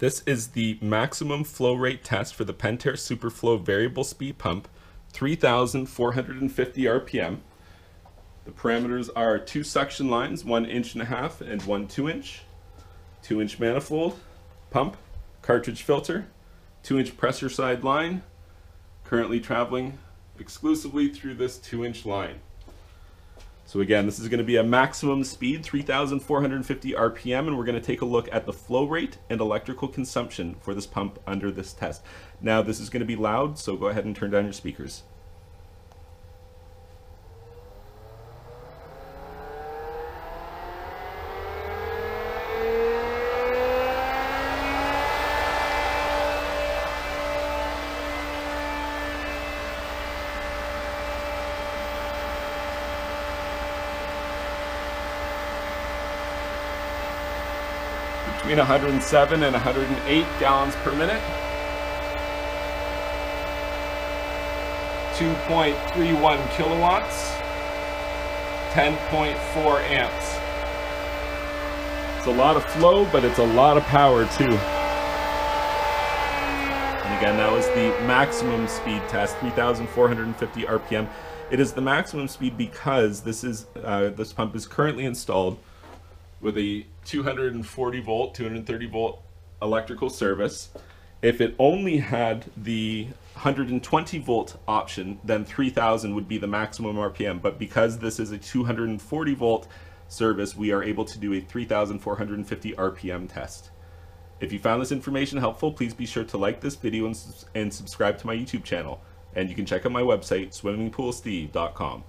This is the maximum flow rate test for the Pentair Superflow variable speed pump, 3,450 RPM. The parameters are two suction lines, one inch and a half and one two inch, two inch manifold, pump, cartridge filter, two inch pressure side line, currently traveling exclusively through this two inch line. So again, this is going to be a maximum speed, 3,450 RPM, and we're going to take a look at the flow rate and electrical consumption for this pump under this test. Now this is going to be loud, so go ahead and turn down your speakers. Between 107 and 108 gallons per minute. 2.31 kilowatts, 10.4 amps. It's a lot of flow, but it's a lot of power too. And again, that was the maximum speed test, 3,450 RPM. It is the maximum speed because this is uh, this pump is currently installed with a 240 volt, 230 volt electrical service. If it only had the 120 volt option, then 3000 would be the maximum RPM. But because this is a 240 volt service, we are able to do a 3450 RPM test. If you found this information helpful, please be sure to like this video and, and subscribe to my YouTube channel. And you can check out my website, swimmingpoolsteve.com.